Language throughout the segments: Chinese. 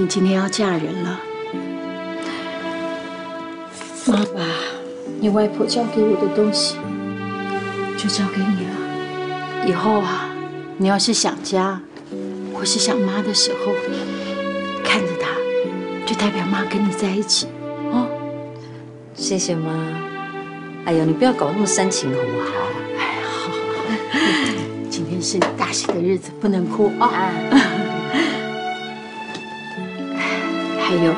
你今天要嫁人了，妈把你外婆交给我的东西就交给你了。以后啊，你要是想家或是想妈的时候，看着她，就代表妈跟你在一起哦。谢谢妈。哎呦，你不要搞那么煽情好不好？哎，好，今天是你大喜的日子，不能哭啊。还有，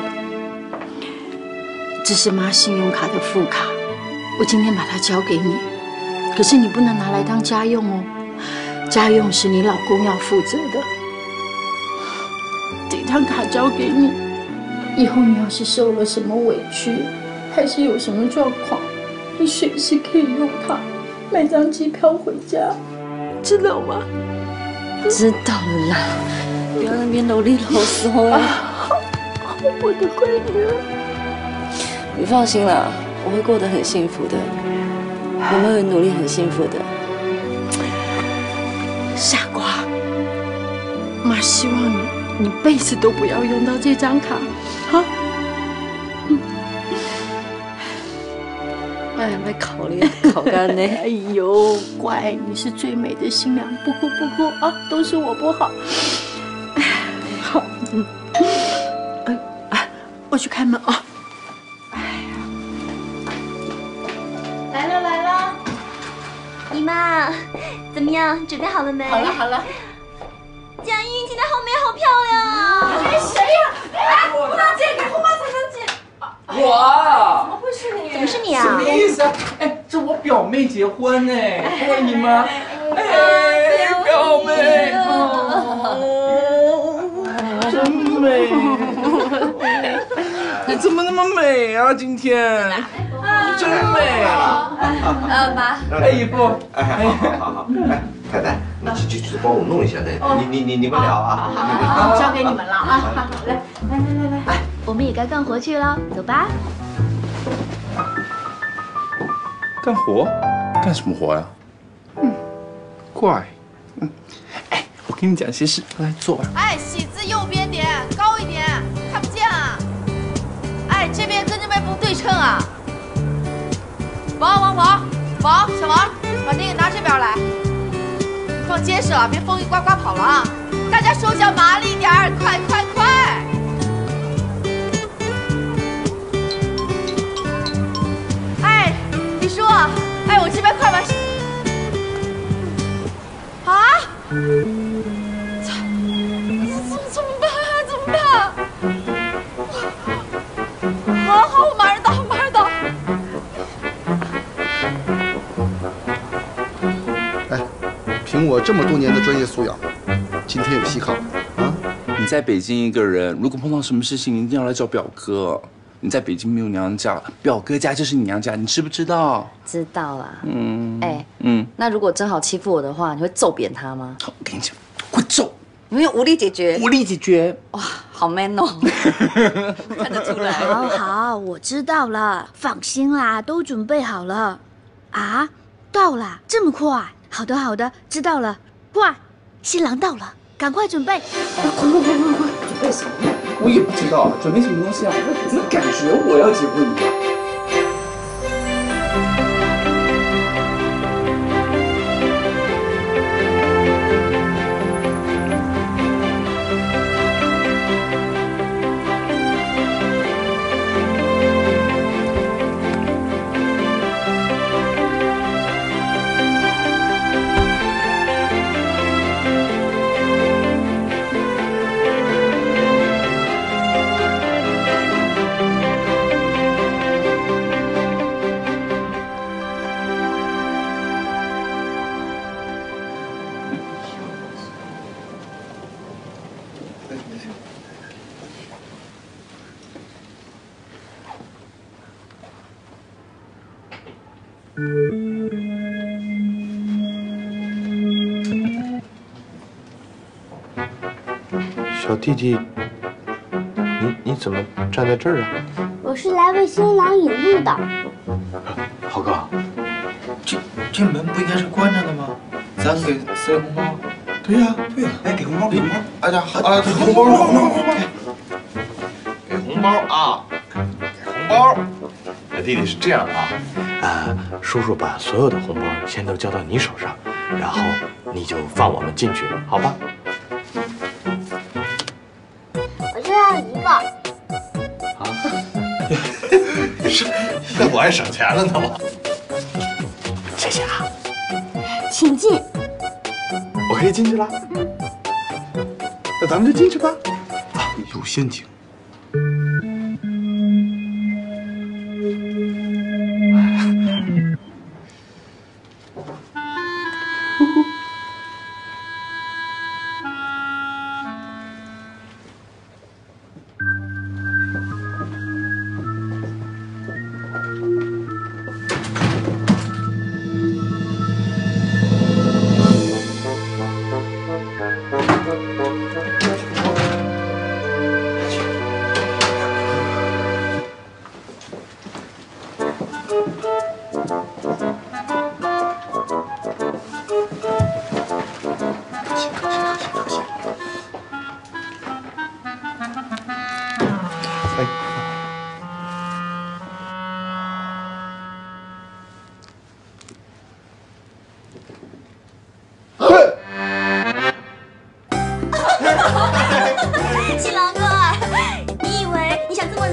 这是妈信用卡的副卡，我今天把它交给你，可是你不能拿来当家用哦，家用是你老公要负责的。这张卡交给你，以后你要是受了什么委屈，还是有什么状况，你随时可以用它买张机票回家，知道吗？知道了啦，不要那边啰里啰嗦呀。我的闺女，你放心啦，我会过得很幸福的，我们会努力很幸福的。傻瓜，妈希望你，你辈子都不要用到这张卡，啊。哎，没考虑考干呢。哎呦，乖，你是最美的新娘，不哭不哭啊，都是我不好。好，嗯。我去开门啊！哎呀，来了来了，姨妈，怎么样？准备好了没？好了好了。佳音今天好美好漂亮啊！哎谁呀？哎，不能接，给后妈才能接。我？怎么会是你？怎么是你啊？什么意思啊？哎，这我表妹结婚呢，哎，姨妈，哎，表妹，真美。你 怎么那么美啊？今天真美啊！呃，妈，哎，姨父，哎，好好好，哎，太太，你去去去帮我弄一下的，你你你你们聊啊，好，交给你们了啊！好，来来来来来，我们也该干活去了，走吧。干活？干什么活呀？嗯，怪，嗯，哎，我跟你讲些事，来坐吧。哎，喜王王王王小王，把那个拿这边来，放结实了，别风一刮刮跑了啊！大家手脚麻利点快快快！哎，李叔，哎，我这边快把啊！我这么多年的专业素养，今天有戏看啊！你在北京一个人，如果碰到什么事情，你一定要来找表哥。你在北京没有娘家，表哥家就是你娘家，你知不知道？知道啦。嗯。哎，嗯，那如果正好欺负我的话，你会揍扁他吗？好，我跟你讲，会揍。你用武力解决？武力解决。哇，好 man 哦！看得出来。好好，我知道了，放心啦，都准备好了。啊，到了，这么快？好的，好的，知道了。快，新郎到了，赶快准备。快快快快快！准备什么？我也不知道，准备什么东西啊？怎么感觉我要结婚一样？弟弟，你你怎么站在这儿啊？我是来为新郎引路的。豪哥，这这门不应该是关着的吗？咱给塞红包。对呀，对呀。哎，给红包，给红包！哎呀，啊，红包，红包，红包！给红包啊！给红包！哎弟弟是这样啊，呃，叔叔把所有的红包先都交到你手上，然后你就放我们进去，好吧？是，那我还省钱了呢我。谢谢啊，请进。我可以进去了。那咱们就进去吧。啊，有陷阱。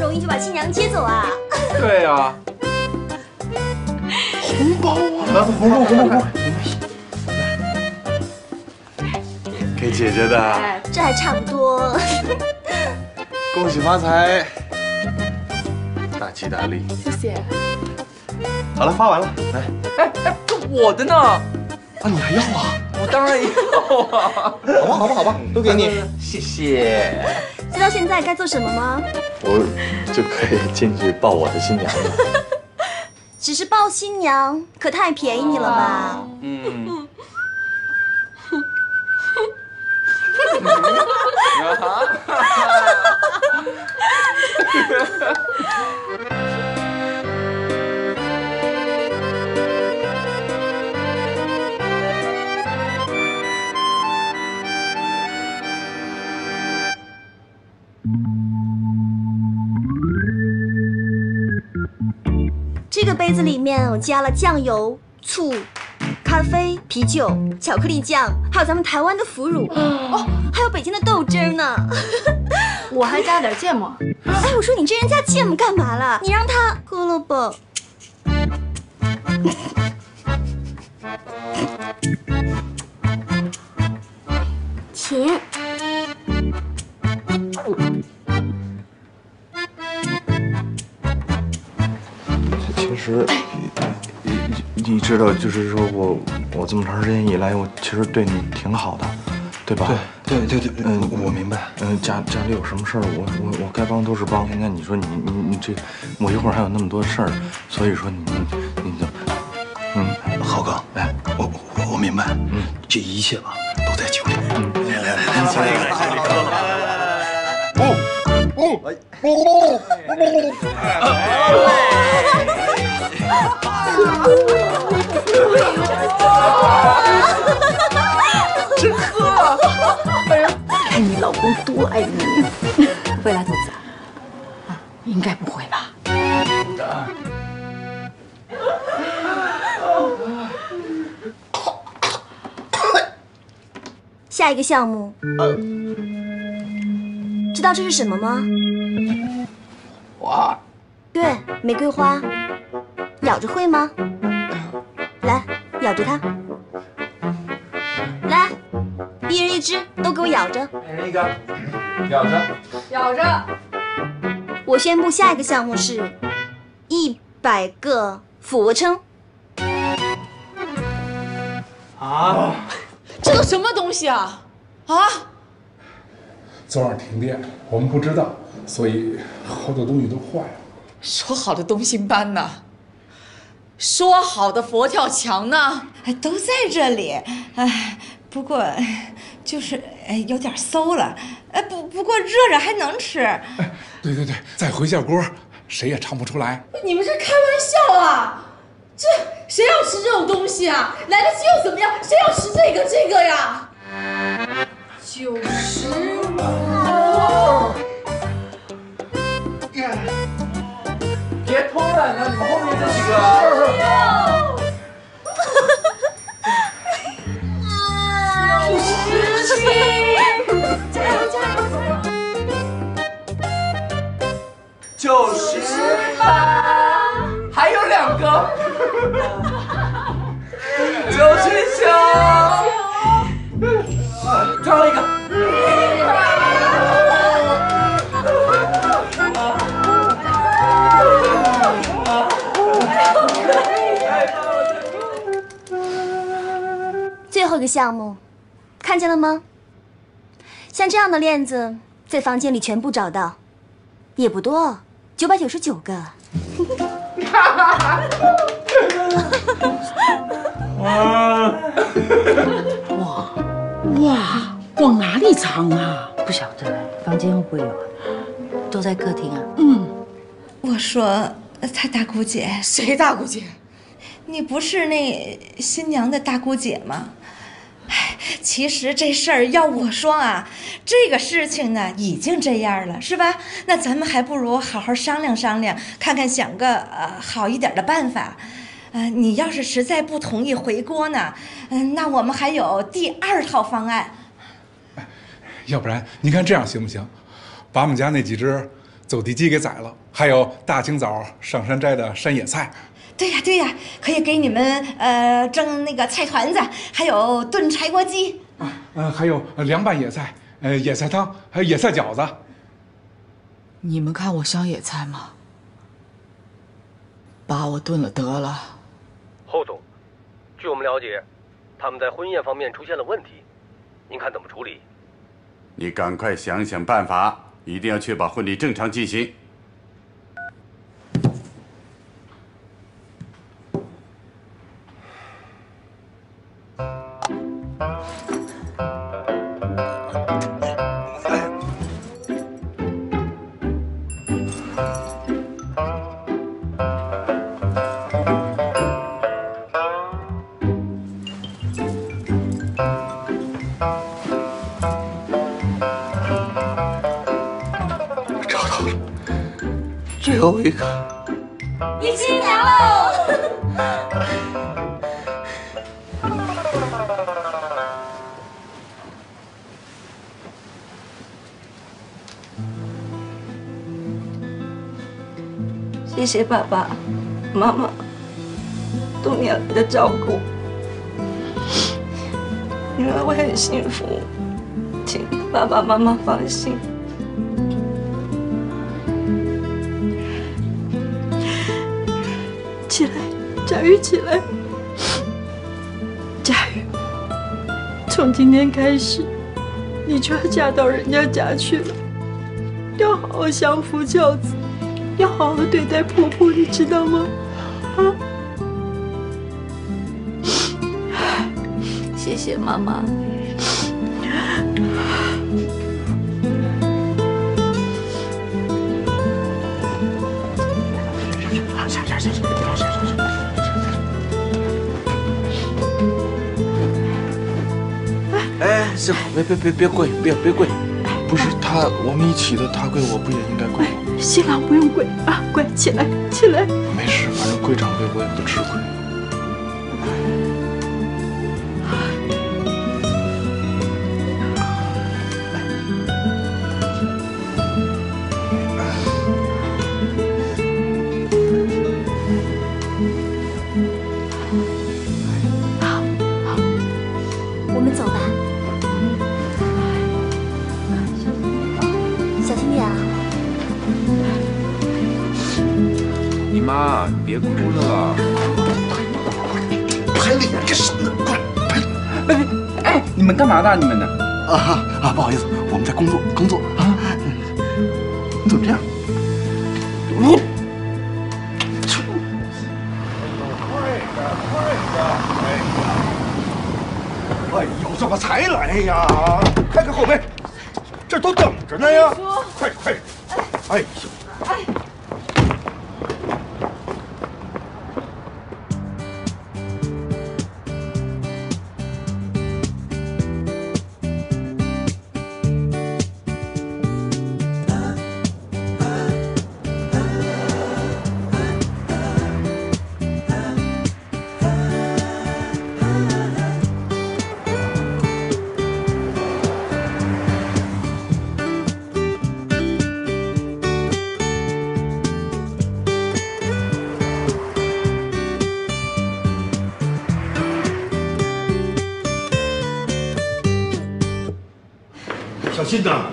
容易就把新娘接走啊？对呀。红包啊！来，红包，红包，红包！给姐姐的，哎，这还差不多。恭喜发财，大吉大利。谢谢。好了，发完了，来。哎哎，这我的呢？啊，你还要啊？我当然要啊！好吧，好吧，好吧，都给你。谢谢。知道现在该做什么吗？我就可以进去抱我的新娘了。只是抱新娘，可太便宜你了吧？嗯。个杯子里面我加了酱油、醋、咖啡、啤酒、巧克力酱，还有咱们台湾的腐乳，哦，还有北京的豆汁儿呢。我还加了点芥末。哎，我说你这人加芥末干嘛了？你让他喝了吧。知道，就是说我我这么长时间以来，我其实对你挺好的，对吧？对对对对，嗯，我明白。嗯，家家里有什么事儿，我我我该帮都是帮。现在你说你你你这，我一会儿还有那么多事儿，所以说你你你就，嗯，浩哥，哎，我我我明白，嗯，这一切吧都在酒里。嗯，来来来来，来来来来来来来，哦哦真喝了！哎呀，看你老公多爱你，不会拉肚子啊？应该不会吧？下一个项目，知道这是什么吗？花，对，玫瑰花，咬着会吗？来，咬着它。来，一人一只，都给我咬着。每人一个，咬着。咬着。我宣布下一个项目是一百个俯卧撑。啊！这都什么东西啊？啊！昨晚停电，我们不知道，所以好多东西都坏了。说好的东星斑呢？说好的佛跳墙呢？都在这里。哎，不过，就是哎，有点馊了。哎，不不过热热还能吃。对对对，再回下锅，谁也尝不出来。你们这开玩笑啊？这谁要吃这种东西啊？来得及又怎么样？谁要吃这个这个呀？九十五。 왜 폼을 안 나니까 홈이 자식아 조심하. 하이올레 안 꺼? 조심하 저리가 后一个项目，看见了吗？像这样的链子，在房间里全部找到，也不多，九百九十九个。哇哇，往哪里藏啊？不晓得房间会不会有啊？都在客厅啊。嗯，我说，呃他大姑姐，谁大姑姐？你不是那新娘的大姑姐吗？哎，其实这事儿要我说啊，这个事情呢已经这样了，是吧？那咱们还不如好好商量商量，看看想个呃好一点的办法。呃，你要是实在不同意回锅呢，嗯、那我们还有第二套方案。要不然您看这样行不行？把我们家那几只走地鸡给宰了，还有大清早上山摘的山野菜。对呀对呀，可以给你们呃蒸那个菜团子，还有炖柴锅鸡。呃、还有呃凉拌野菜，呃，野菜汤，还有野菜饺子。你们看我像野菜吗？把我炖了得了。侯总，据我们了解，他们在婚宴方面出现了问题，您看怎么处理？你赶快想想办法，一定要确保婚礼正常进行。谢爸爸妈妈多年来的照顾，女儿会很幸福，请爸爸妈妈放心。起来，佳玉，起来，佳玉，从今天开始，你就要嫁到人家家去了，要好好相夫教子，要好好对待婆婆，你知道吗？啊！谢谢妈妈。哎，幸好，别别别别跪，别别跪，不是他，我们一起的，他跪我不也应该跪吗？新郎不用跪啊，跪起来，起来。没事，反正跪长辈我也不吃亏。别哭了。拍脸干什么呢？快拍！哎哎，你们干嘛呢？你们呢？啊啊，不好意思，我们在工作工作啊。你怎么这样？我哎呦，怎么才来呀？开开后门，这都等着呢呀！快快！哎呦，小心呐，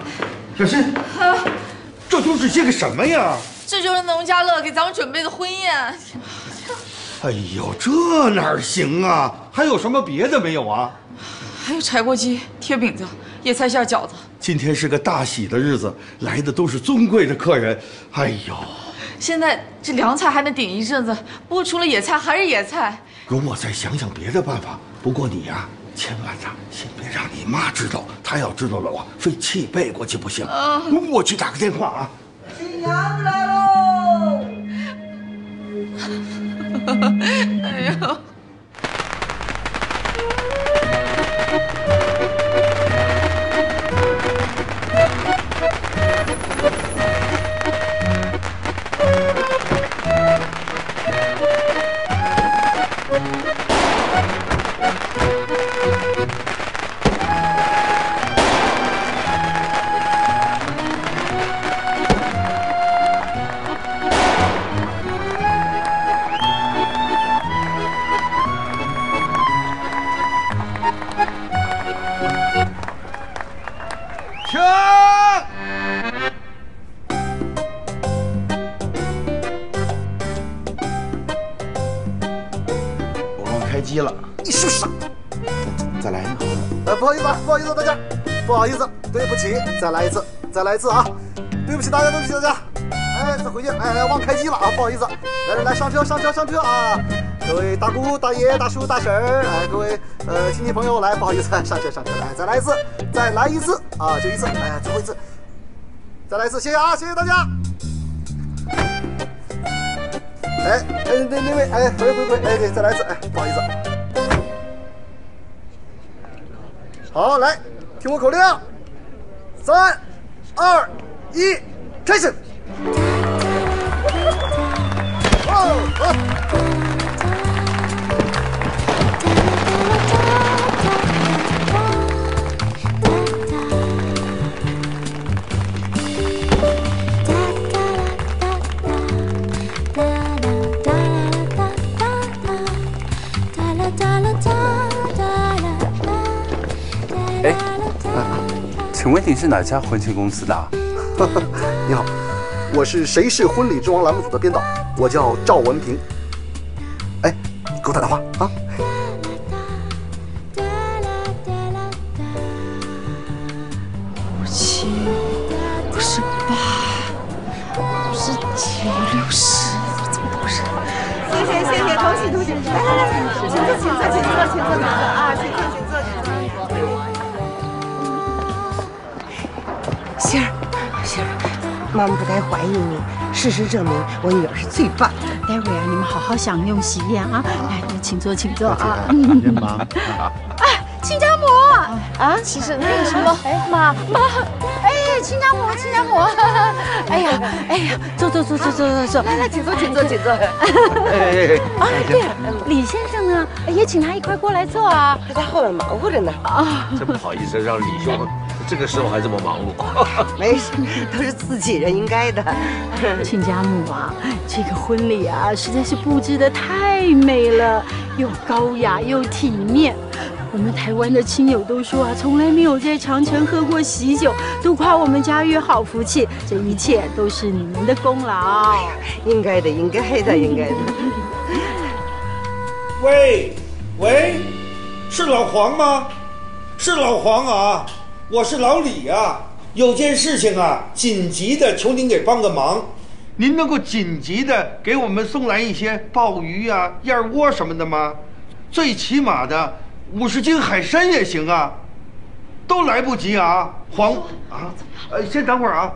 小心！啊，这都是些个什么呀？这就是农家乐给咱们准备的婚宴。哎呦，这哪行啊？还有什么别的没有啊？还有柴锅鸡、贴饼子、野菜馅饺子。今天是个大喜的日子，来的都是尊贵的客人。哎呦，现在这凉菜还能顶一阵子，不过除了野菜还是野菜。容我再想想别的办法。不过你呀、千万呐，先别让你妈知道，她要知道了，我，非气背过去不行。我去打个电话啊。新娘子来喽！哎呦。啊！各位大姑、大爷、大叔、大婶儿，哎，各位呃亲戚朋友，来，不好意思，上车，上车，来，再来一次，再来一次啊，就一次，哎，最后一次，再来一次，谢谢啊，谢谢大家。哎，哎，那那位，哎，回回回，哎，对，再来一次，哎，不好意思。好，来，听我口令，三、二、一，开始。哎，请问你是哪家婚庆公司的啊？你好，我是《谁是婚礼之王》栏目组的编导，我叫赵文平。证明，我女儿是最棒的。待会儿啊，你们好好享用喜宴啊！来，请坐，请坐啊！您 忙。哎，亲家母啊，其实那个什么，哎妈妈，哎，亲家母，亲家母，哎呀，哎呀，坐坐坐坐坐坐坐，来来，请坐请坐请坐。啊，对了，李先生呢，也请他一块过来坐啊。他在后面忙活着呢。啊，真不好意思让李兄这个时候还这么忙碌。没事，都是自己人，应该的。亲家母啊，这个婚礼啊，实在是布置的太美了，又高雅又体面。我们台湾的亲友都说啊，从来没有在长城喝过喜酒，都夸我们家约好福气。这一切都是你们的功劳。应该的，应该的，应该的。喂喂，是老黄吗？是老黄啊，我是老李啊。有件事情啊，紧急的，求您给帮个忙。您能够紧急的给我们送来一些鲍鱼啊、燕窝什么的吗？最起码的五十斤海参也行啊。都来不及啊，黄啊，呃，先等会儿啊。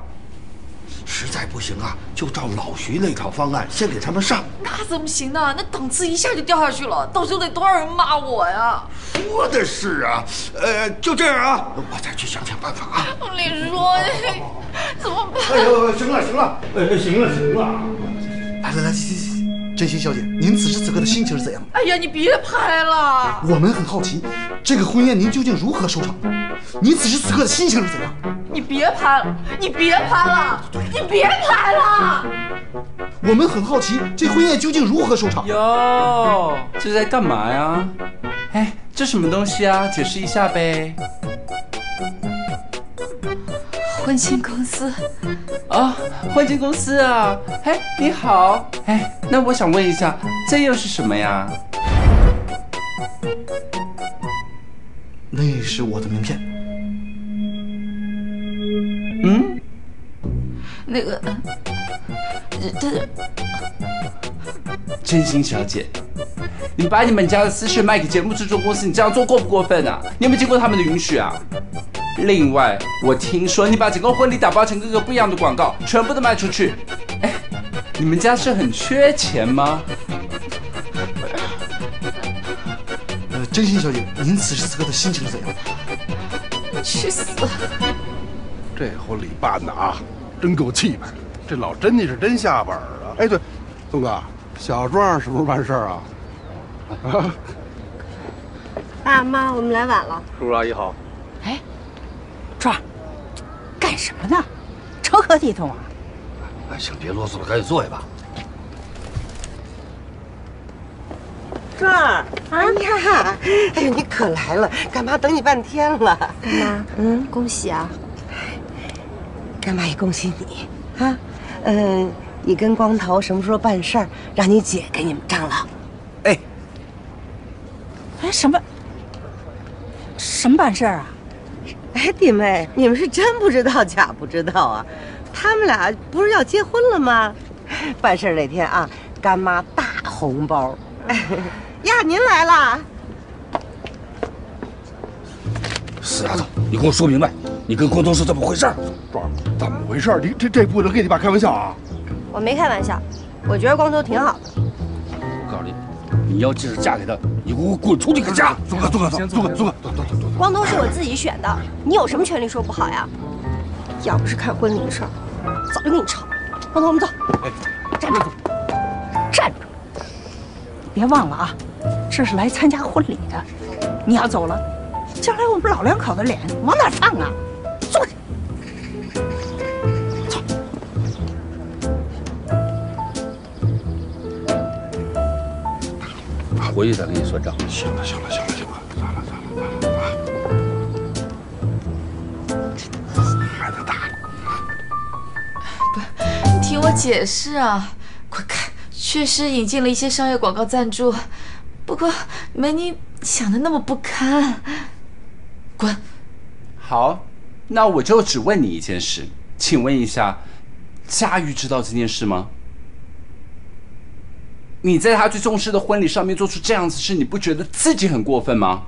实在不行啊，就照老徐那套方案，先给他们上。那怎么行呢？那档次一下就掉下去了，到时候得多少人骂我呀？说的是啊，呃，就这样啊，我再去想想办法啊。李说，怎么办？哎呦，行了行了，哎，行了行了。来来来，真心小姐，您此时此刻的心情是怎样的？哎呀，你别拍了！我们很好奇，这个婚宴您究竟如何收场？您此时此刻的心情是怎样？你别拍了，你别拍了，你别拍了！我们很好奇，这婚宴究竟如何收场？哟，这是在干嘛呀？哎，这什么东西啊？解释一下呗。婚庆公司。啊，婚庆公司啊！哎，你好，哎，那我想问一下，这又是什么呀？那是我的名片。嗯，那个，这真心小姐，你把你们家的私事卖给节目制作公司，你这样做过不过分啊？你有没有经过他们的允许啊？另外，我听说你把整个婚礼打包成各个不一样的广告，全部都卖出去。哎，你们家是很缺钱吗？呃，真心小姐，您此时此刻的心情是怎样？去死！这婚礼办的啊，真够气派。这老甄家是真下本啊！哎，对，东哥，小壮什么时候办事啊？啊，爸妈，我们来晚了。叔叔阿姨好。哎，壮，干什么呢？成何体统啊！哎，行，别啰嗦了，赶紧坐下吧。壮儿，哎呀，哎呦，你可来了，干妈等你半天了。干妈，嗯，恭喜啊！干妈也恭喜你啊，嗯，你跟光头什么时候办事儿，让你姐给你们张罗。哎，哎什么？什么办事儿啊？哎，弟妹，你们是真不知道假不知道啊？他们俩不是要结婚了吗？办事那天啊，干妈大红包。呀，您来了。死丫头，你给我说明白，你跟光头是怎么回事？壮儿，怎么回事？你这这不能跟你爸开玩笑啊！我没开玩笑，我觉得光头挺好的。我告诉你，你要即使嫁给他，你给我滚出这个家！走哥，走哥，走哥，走哥，走走走，光头是我自己选的，你有什么权利说不好呀？要不是看婚礼的事儿，早就跟你吵了。光头，我们走。站住！站住！别忘了啊，这是来参加婚礼的。你要走了，将来我们老两口的脸往哪放啊？回去再跟你算账。行了，行了，行了，行了，算了，算了，算了啊！孩子大了，不，你听我解释啊！快看，确实引进了一些商业广告赞助，不过没你想的那么不堪。滚！好，那我就只问你一件事，请问一下，佳玉知道这件事吗？你在他最重视的婚礼上面做出这样子事，你不觉得自己很过分吗？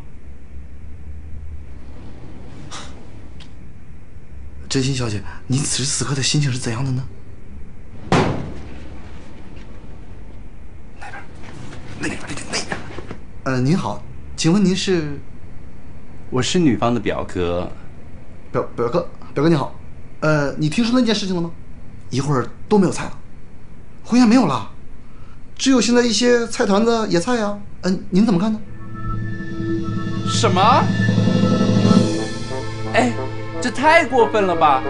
真心小姐，您此时此刻的心情是怎样的呢？那边，那边，那边，那边。呃，您好，请问您是？我是女方的表哥。表表哥，表哥你好。呃，你听说那件事情了吗？一会儿都没有菜了，婚宴没有了。只有现在一些菜团子、野菜呀，嗯，您怎么看呢？什么？哎，这太过分了吧！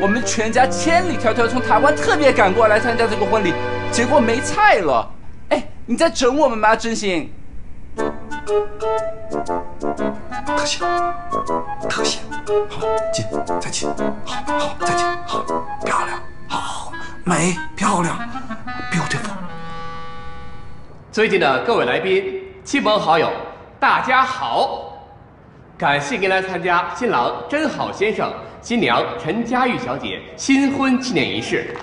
我们全家千里迢迢从台湾特别赶过来参加这个婚礼，结果没菜了。哎，你在整我们吗？真心？特写，特写，好，进，再进，好好，再进，好，漂亮，好，美，漂亮。尊敬的各位来宾、亲朋好友，大家好！感谢您来参加新郎真好先生、新娘陈佳玉小姐新婚纪念仪式。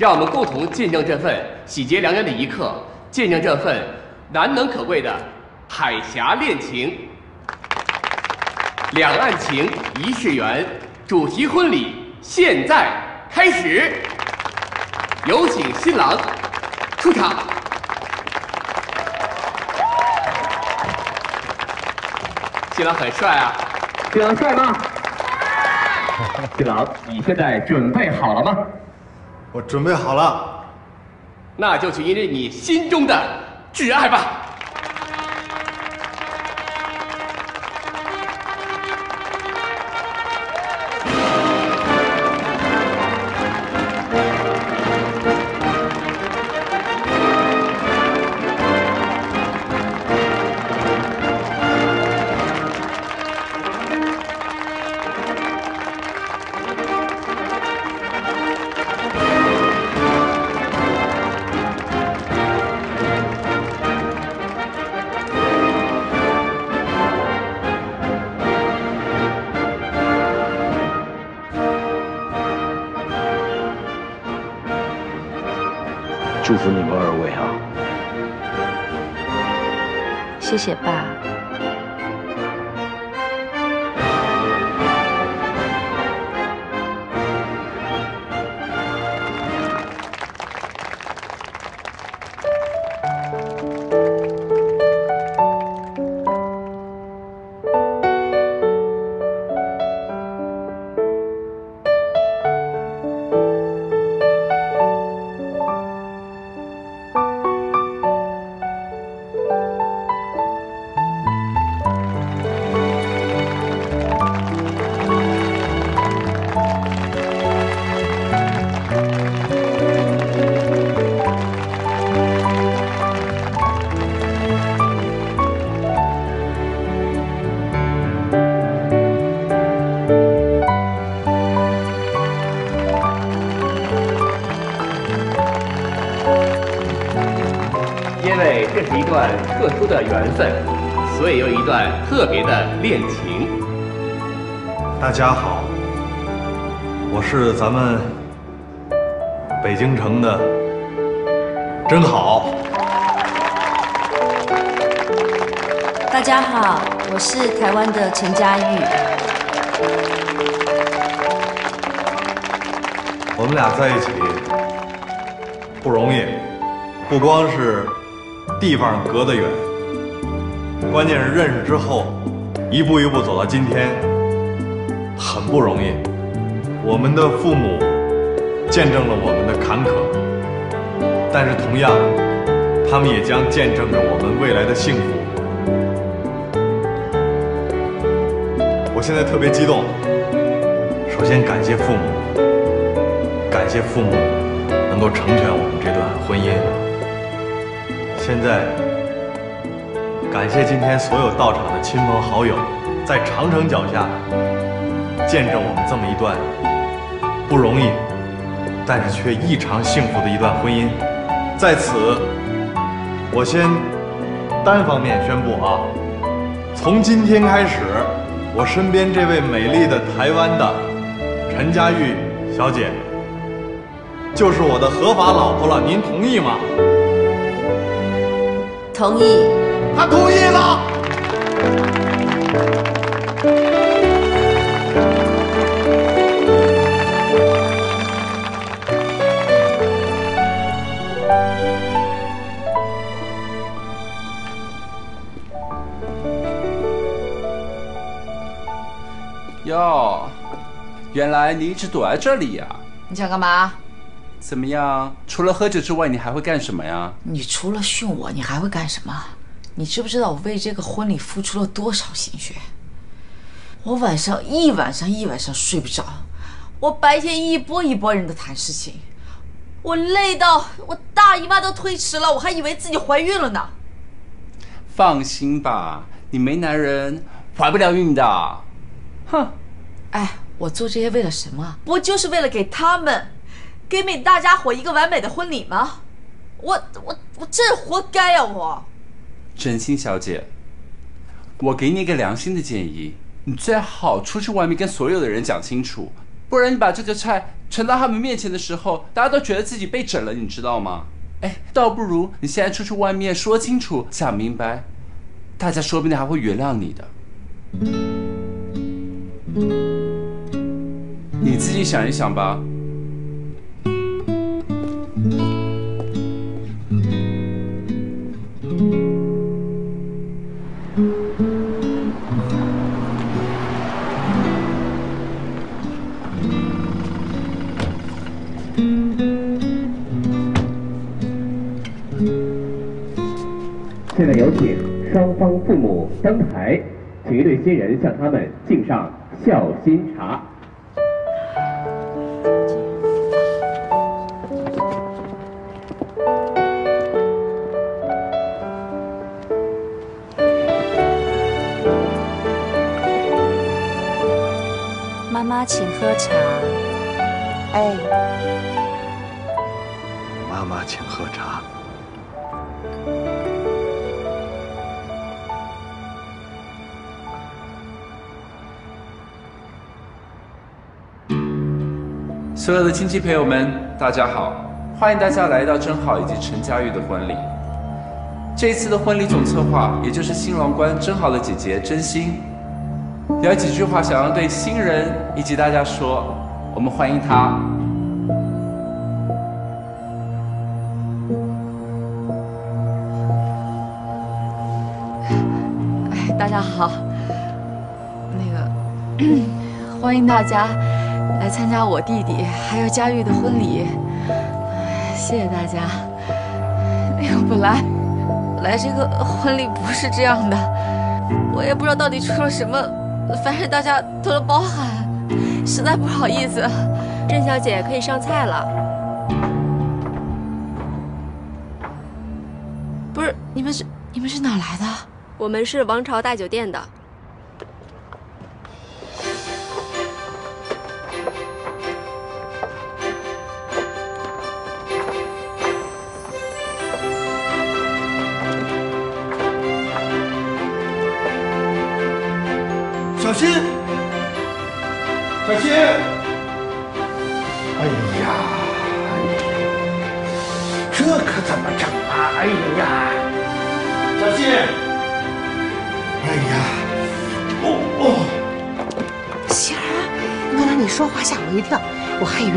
让我们共同见证这份喜结良缘的一刻，见证这份难能可贵的海峡恋情。两岸情，一世缘，主题婚礼现在开始。有请新郎出场。新郎很帅啊！新郎帅吗？新郎，你现在准备好了吗？我准备好了。那就去迎接你心中的挚爱吧。祝福你们二位啊！谢谢爸。恋情。大家好，我是咱们北京城的真好。大家好，我是台湾的陈佳玉。我们俩在一起不容易，不光是地方隔得远，关键是认识之后，一步一步走到今天，很不容易。我们的父母见证了我们的坎坷，但是同样，他们也将见证着我们未来的幸福。我现在特别激动，首先感谢父母，感谢父母能够成全我们这段婚姻。现在，感谢今天所有到场的亲朋好友，在长城脚下见证我们这么一段不容易，但是却异常幸福的一段婚姻。在此，我先单方面宣布啊，从今天开始，我身边这位美丽的台湾的陈佳玉小姐，就是我的合法老婆了。您同意吗？同意。他同意了。哟，原来你一直躲在这里呀、你想干嘛？怎么样？除了喝酒之外，你还会干什么呀？你除了训我，你还会干什么？你知不知道我为这个婚礼付出了多少心血？我晚上一晚上一晚上睡不着，我白天一波一波人的谈事情，我累到我大姨妈都推迟了，我还以为自己怀孕了呢。放心吧，你没男人怀不了孕的。哼，哎，我做这些为了什么？不就是为了给他们，给你大家伙一个完美的婚礼吗？我我我真活该啊！我真心小姐，我给你一个良心的建议，你最好出去外面跟所有的人讲清楚，不然你把这个菜盛到他们面前的时候，大家都觉得自己被整了，你知道吗？哎，倒不如你现在出去外面说清楚、讲明白，大家说不定还会原谅你的。你自己想一想吧。登台，请一对新人向他们敬上孝心茶。所有的亲戚朋友们，大家好，欢迎大家来到甄好以及陈佳玉的婚礼。这一次的婚礼总策划，也就是新郎官真好的姐姐真心，有几句话想要对新人以及大家说，我们欢迎她。哎，大家好，那个 欢迎大家来参加我弟弟还有佳玉的婚礼，谢谢大家。那个本来本来这个婚礼不是这样的，我也不知道到底出了什么，反正大家多多包涵，实在不好意思。郑小姐可以上菜了。不是，你们是你们是哪来的？我们是王朝大酒店的。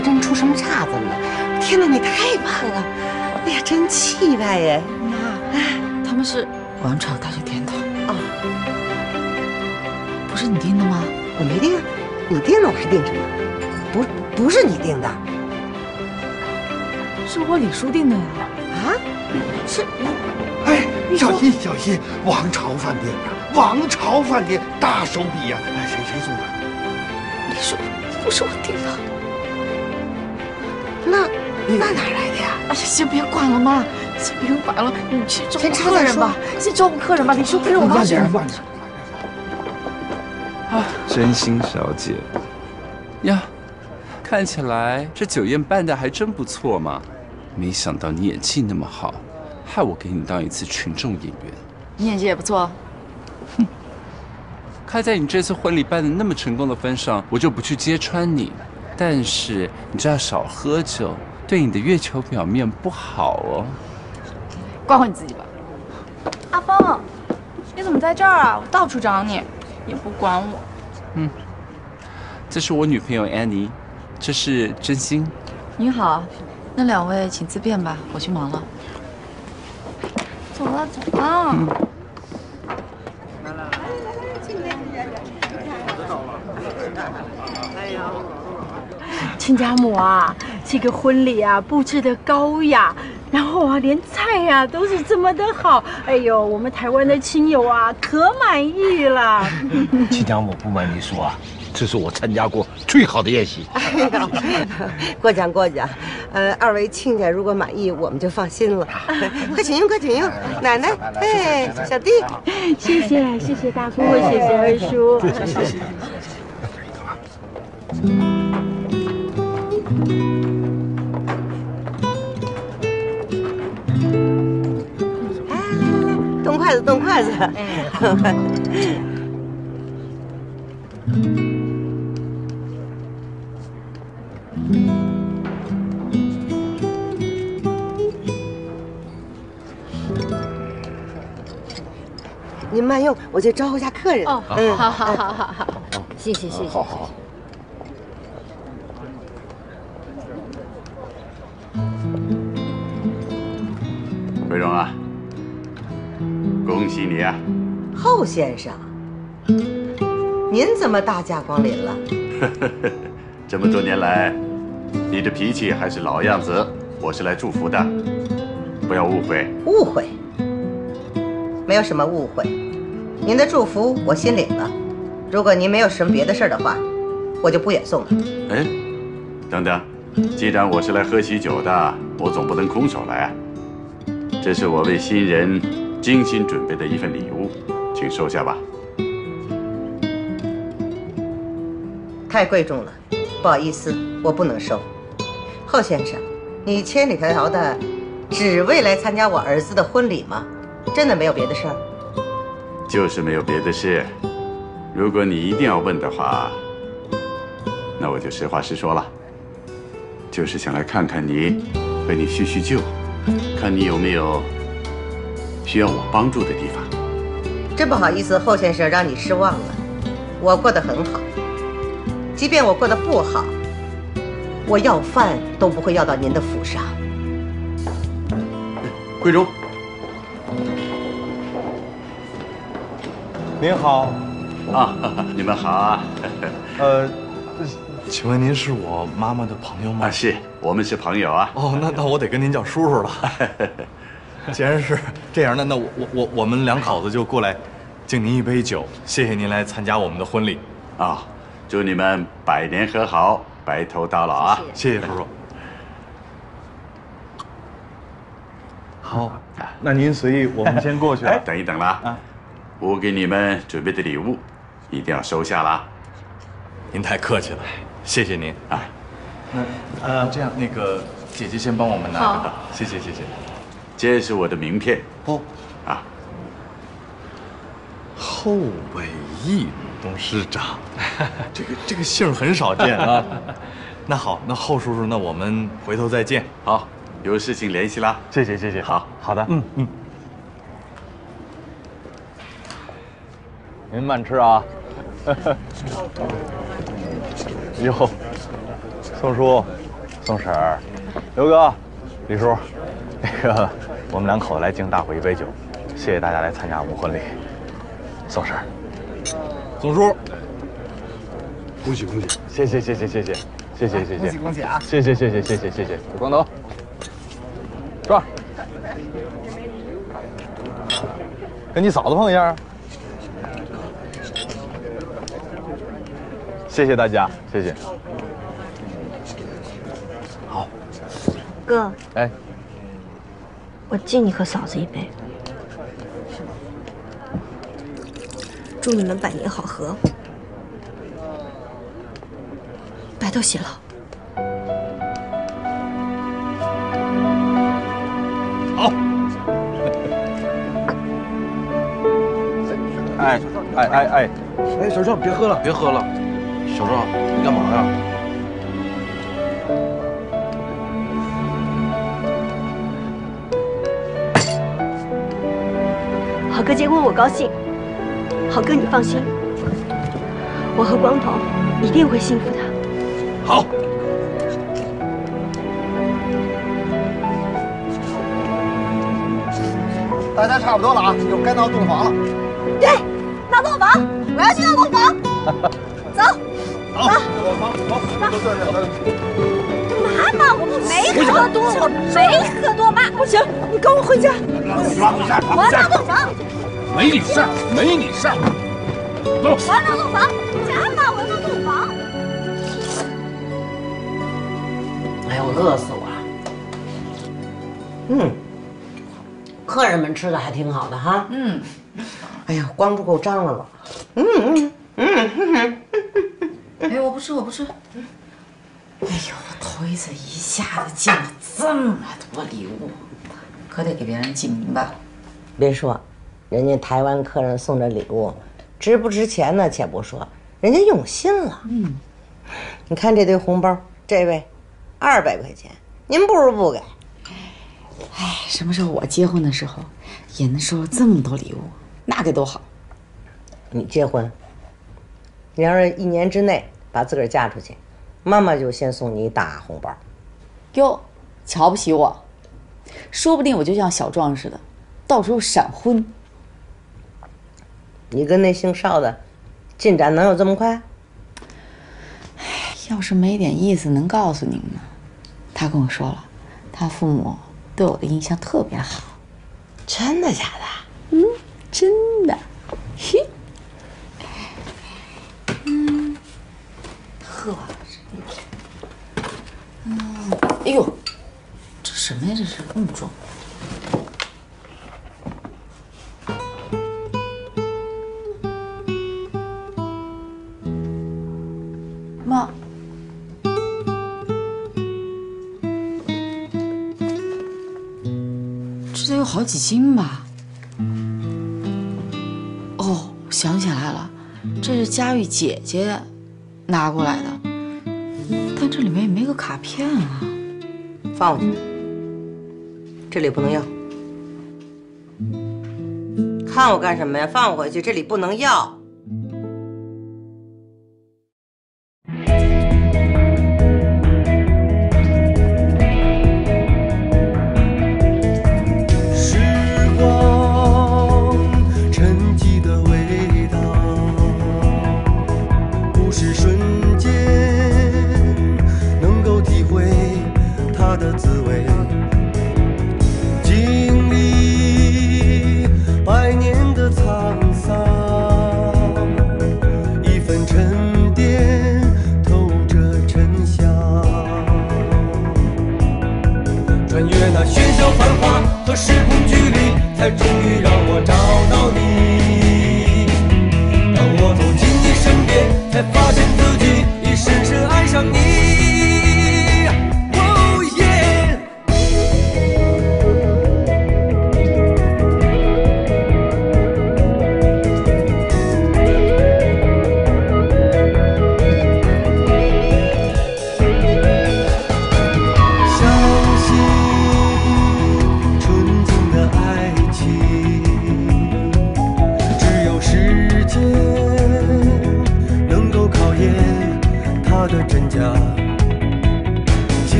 真出什么岔子了呢。天哪，你太棒了！哎呀，真气派耶！妈，他们是王朝大酒店的。啊，不是你订的吗？我没订，你订了我还订什么？不，不是你订的，是我李叔订的呀。啊？是？哎，小心小心！王朝饭店呀，王朝饭店大手笔呀！哎，谁谁送的？李叔，不是我订的。那那哪来的呀？哎呀，先别管了妈，先别管了，你去招呼客人吧，先招呼客人吧。李叔陪着我妈去。啊，真心小姐呀，看起来这酒宴办的还真不错嘛。没想到你演技那么好，害我给你当一次群众演员。你演技也不错。哼看在你这次婚礼办的那么成功的份上，我就不去揭穿你。但是你知道少喝酒对你的月球表面不好哦。管好你自己吧。阿峰，你怎么在这儿啊？我到处找你，也不管我。嗯，这是我女朋友安妮，这是真心。你好，那两位请自便吧，我去忙了。走了走了。嗯亲家母啊，这个婚礼啊布置的高雅，然后啊连菜呀、都是这么的好，哎呦，我们台湾的亲友啊可满意了。亲家母不瞒你说啊，这是我参加过最好的宴席。哎呦，过奖过奖。呃，二位亲家如果满意，我们就放心了。快请用，快请用。奶奶，哎，小弟，谢谢谢谢大姑，谢谢二叔。谢谢。动筷子，动筷子。您慢用，我去招呼一下客人。哦，嗯好好好好好，谢谢谢谢。好好。桂荣啊，恭喜你啊！后先生，您怎么大驾光临了？这么多年来，你的脾气还是老样子，我是来祝福的，不要误会。误会？没有什么误会。您的祝福我心领了。如果您没有什么别的事儿的话，我就不远送了。哎，等等，既然我是来喝喜酒的，我总不能空手来啊。这是我为新人精心准备的一份礼物，请收下吧。太贵重了，不好意思，我不能收。后先生，你千里迢迢的，只为来参加我儿子的婚礼吗？真的没有别的事儿？就是没有别的事。如果你一定要问的话，那我就实话实说了，就是想来看看你和你叙叙旧，看你有没有需要我帮助的地方。真不好意思，侯先生让你失望了。我过得很好，即便我过得不好，我要饭都不会要到您的府上。贵州，您好，啊，你们好啊。呃，请问您是我妈妈的朋友吗？啊，是我们是朋友啊。哦，那那我得跟您叫叔叔了。既然是这样，那那我我我我们两口子就过来敬您一杯酒，谢谢您来参加我们的婚礼。啊，祝你们百年和好，白头到老啊！谢谢叔叔。好，那您随意，我们先过去。了，等一等啦，我给你们准备的礼物，一定要收下啦。您太客气了，谢谢您啊。那呃，这样那个姐姐先帮我们拿好着，谢谢谢谢。这是我的名片哦，啊，后伟毅董事长，这个这个姓很少见啊。那好，那后叔叔，那我们回头再见。好，有事情联系啦。谢谢谢谢。好好的，嗯嗯。您慢吃啊。哟，宋叔、宋婶儿、刘哥、李叔，那个我们两口子来敬大伙一杯酒，谢谢大家来参加我们婚礼。宋婶儿、宋叔，恭喜恭喜！谢谢谢谢谢谢谢谢谢谢，恭喜恭喜啊。谢谢谢谢谢谢谢谢，有光头，壮，跟你嫂子碰一下。啊。谢谢大家，谢谢。好，哥，哎，我敬你和嫂子一杯，祝你们百年好合，白头偕老。好。哎哎哎哎，哎，小壮，别喝了，别喝了。小壮，你干嘛呀？好哥结婚我高兴，好哥你放心，我和光头一定会幸福的。好。大家差不多了啊，就该闹洞房了。对，闹洞房，我要去闹洞房。走，走，洞房，好，都坐下，坐下。妈妈，我没喝多，我没喝多，妈，不行，你跟我回家。我要闹洞房，没你事儿，没你事儿。走。我要闹洞房，家妈，我要闹洞房。哎呀，我饿死我了。嗯，客人们吃的还挺好的哈。嗯。哎呀，光住够张罗了。嗯嗯嗯嗯。哎，我不吃，我不吃。哎呦，我头一次一下子进了这么多礼物，可得给别人记明白了。别说，人家台湾客人送的礼物，值不值钱呢？且不说，人家用心了。嗯，你看这堆红包，这位二百块钱，您不如不给。哎，什么时候我结婚的时候也能收这么多礼物，那该多好！你结婚，你要是一年之内把自个儿嫁出去，妈妈就先送你一大红包。哟，瞧不起我？说不定我就像小壮似的，到时候闪婚。你跟那姓邵的进展能有这么快？哎要是没点意思，能告诉您吗？他跟我说了，他父母对我的印象特别好。真的假的？嗯，真的。嘿，嗯，呵，嗯，哎呦，这什么呀？这是这么重？好几斤吧？哦，想起来了，这是佳玉姐姐拿过来的，但这里面也没个卡片啊。放回去。这里不能要。看我干什么呀？放回去，这里不能要。